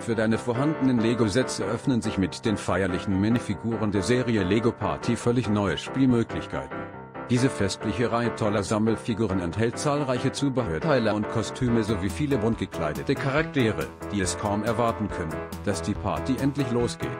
Für deine vorhandenen Lego-Sätze öffnen sich mit den feierlichen Minifiguren der Serie Lego Party völlig neue Spielmöglichkeiten. Diese festliche Reihe toller Sammelfiguren enthält zahlreiche Zubehörteile und Kostüme sowie viele bunt gekleidete Charaktere, die es kaum erwarten können, dass die Party endlich losgeht.